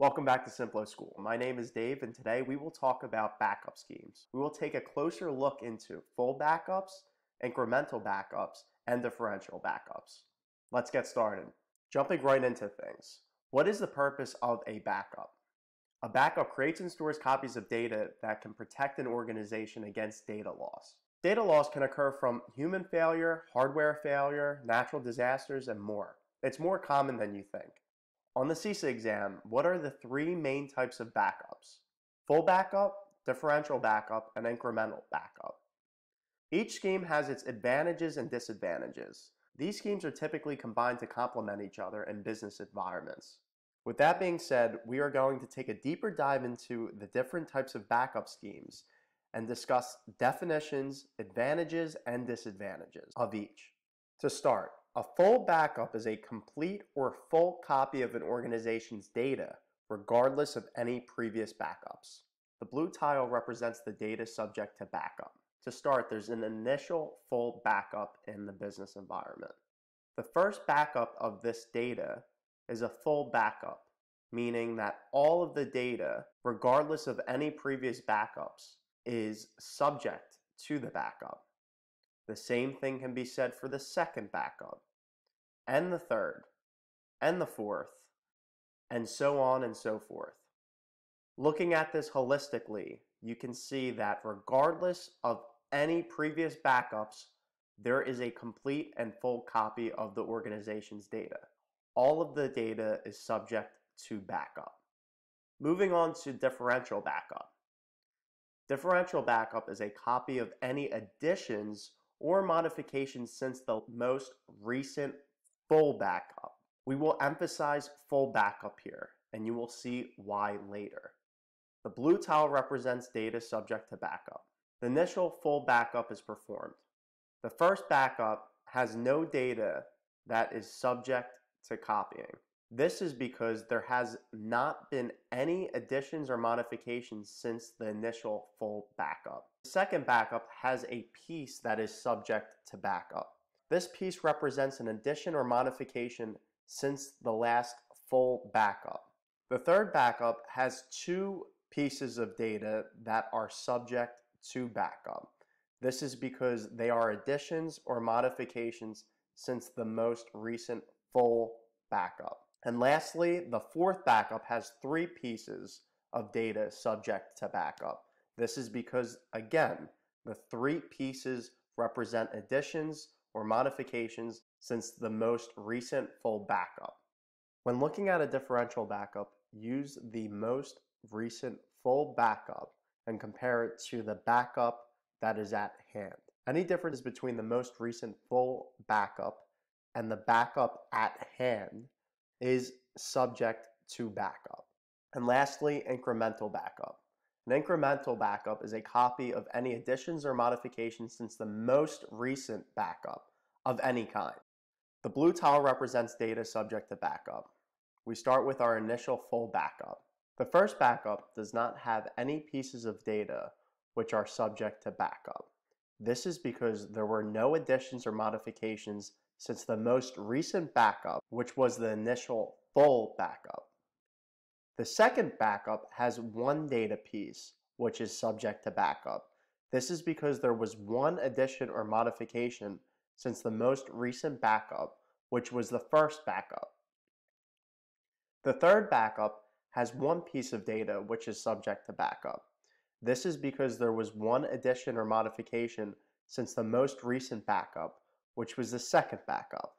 Welcome back to Simplo School. My name is Dave and today we will talk about backup schemes. We will take a closer look into full backups, incremental backups, and differential backups. Let's get started. Jumping right into things. What is the purpose of a backup? A backup creates and stores copies of data that can protect an organization against data loss. Data loss can occur from human failure, hardware failure, natural disasters, and more. It's more common than you think. On the CISA exam, what are the three main types of backups? Full backup, differential backup, and incremental backup. Each scheme has its advantages and disadvantages. These schemes are typically combined to complement each other in business environments. With that being said, we are going to take a deeper dive into the different types of backup schemes and discuss definitions, advantages, and disadvantages of each. To start, a full backup is a complete or full copy of an organization's data, regardless of any previous backups. The blue tile represents the data subject to backup. To start, there's an initial full backup in the business environment. The first backup of this data is a full backup, meaning that all of the data, regardless of any previous backups, is subject to the backup. The same thing can be said for the second backup and the third, and the fourth, and so on and so forth. Looking at this holistically, you can see that regardless of any previous backups, there is a complete and full copy of the organization's data. All of the data is subject to backup. Moving on to differential backup. Differential backup is a copy of any additions or modifications since the most recent full backup. We will emphasize full backup here, and you will see why later. The blue tile represents data subject to backup. The initial full backup is performed. The first backup has no data that is subject to copying. This is because there has not been any additions or modifications since the initial full backup. The second backup has a piece that is subject to backup. This piece represents an addition or modification since the last full backup. The third backup has two pieces of data that are subject to backup. This is because they are additions or modifications since the most recent full backup. And lastly, the fourth backup has three pieces of data subject to backup. This is because, again, the three pieces represent additions or modifications since the most recent full backup. When looking at a differential backup, use the most recent full backup and compare it to the backup that is at hand. Any difference between the most recent full backup and the backup at hand is subject to backup. And lastly, incremental backup. An incremental backup is a copy of any additions or modifications since the most recent backup of any kind. The blue tile represents data subject to backup. We start with our initial full backup. The first backup does not have any pieces of data which are subject to backup. This is because there were no additions or modifications since the most recent backup, which was the initial full backup. The second backup has one data piece, which is subject to backup. This is because there was one addition or modification since the most recent backup, which was the first backup. The third backup has one piece of data which is subject to backup. This is because there was one addition or modification since the most recent backup, which was the second backup.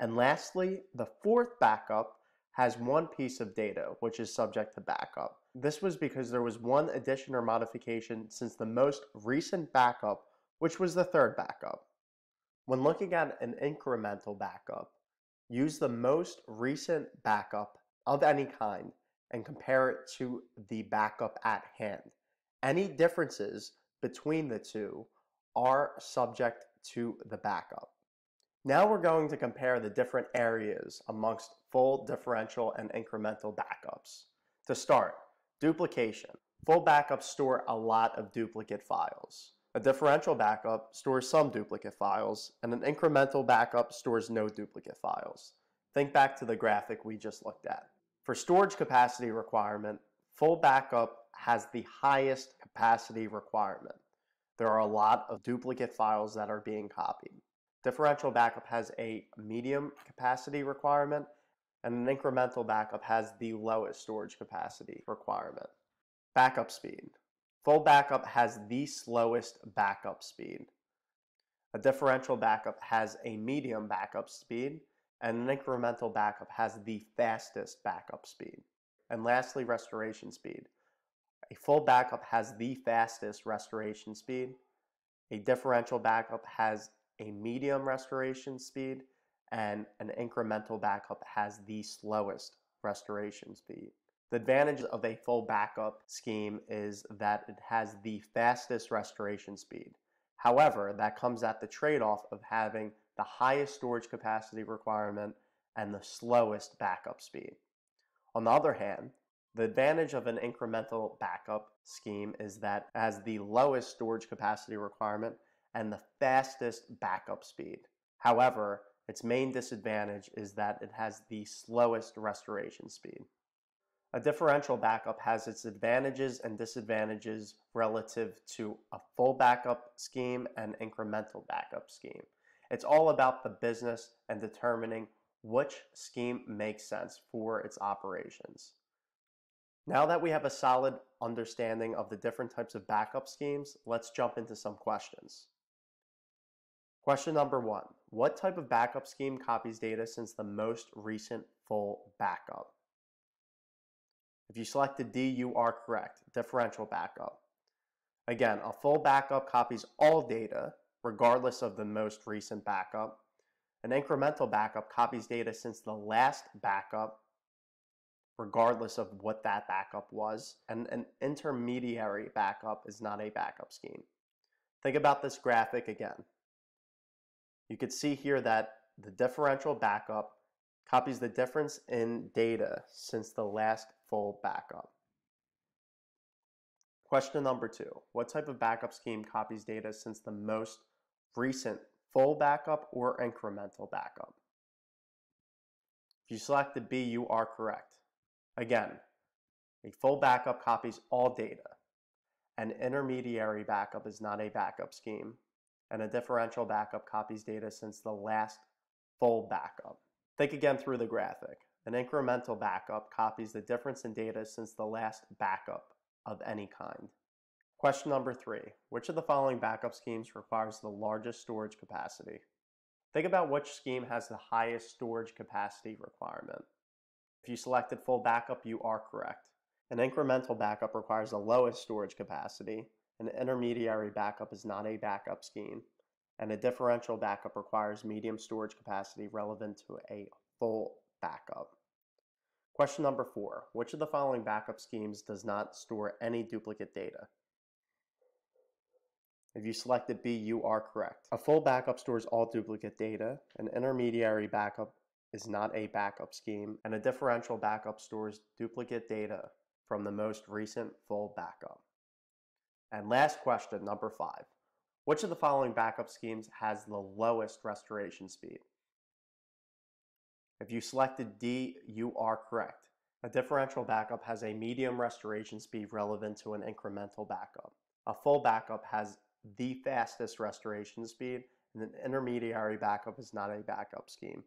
And lastly, the fourth backup has one piece of data, which is subject to backup. This was because there was one addition or modification since the most recent backup, which was the third backup. When looking at an incremental backup, use the most recent backup of any kind and compare it to the backup at hand. Any differences between the two are subject to the backup. Now we're going to compare the different areas amongst full, differential, and incremental backups. To start, duplication. Full backups store a lot of duplicate files. A differential backup stores some duplicate files, and an incremental backup stores no duplicate files. Think back to the graphic we just looked at. For storage capacity requirement, full backup has the highest capacity requirement. There are a lot of duplicate files that are being copied. Differential backup has a medium capacity requirement and an incremental backup has the lowest storage capacity requirement. Backup speed. Full backup has the slowest backup speed. A differential backup has a medium backup speed and an incremental backup has the fastest backup speed. And lastly, restoration speed. A full backup has the fastest restoration speed. A differential backup has a medium restoration speed and an incremental backup has the slowest restoration speed. The advantage of a full backup scheme is that it has the fastest restoration speed. However, that comes at the trade-off of having the highest storage capacity requirement and the slowest backup speed. On the other hand, the advantage of an incremental backup scheme is that it has the lowest storage capacity requirement and the fastest backup speed. However, its main disadvantage is that it has the slowest restoration speed. A differential backup has its advantages and disadvantages relative to a full backup scheme and incremental backup scheme. It's all about the business and determining which scheme makes sense for its operations. Now that we have a solid understanding of the different types of backup schemes, let's jump into some questions. Question number one, what type of backup scheme copies data since the most recent full backup? If you selected D, you are correct, differential backup. Again, a full backup copies all data regardless of the most recent backup. An incremental backup copies data since the last backup regardless of what that backup was. And an intermediary backup is not a backup scheme. Think about this graphic again you could see here that the differential backup copies the difference in data since the last full backup. Question number two, what type of backup scheme copies data since the most recent full backup or incremental backup? If you selected B, you are correct. Again, a full backup copies all data. An intermediary backup is not a backup scheme and a differential backup copies data since the last full backup. Think again through the graphic. An incremental backup copies the difference in data since the last backup of any kind. Question number three, which of the following backup schemes requires the largest storage capacity? Think about which scheme has the highest storage capacity requirement. If you selected full backup, you are correct. An incremental backup requires the lowest storage capacity, an intermediary backup is not a backup scheme, and a differential backup requires medium storage capacity relevant to a full backup. Question number four, which of the following backup schemes does not store any duplicate data? If you selected B, you are correct. A full backup stores all duplicate data. An intermediary backup is not a backup scheme, and a differential backup stores duplicate data from the most recent full backup. And last question, number five. Which of the following backup schemes has the lowest restoration speed? If you selected D, you are correct. A differential backup has a medium restoration speed relevant to an incremental backup. A full backup has the fastest restoration speed, and an intermediary backup is not a backup scheme.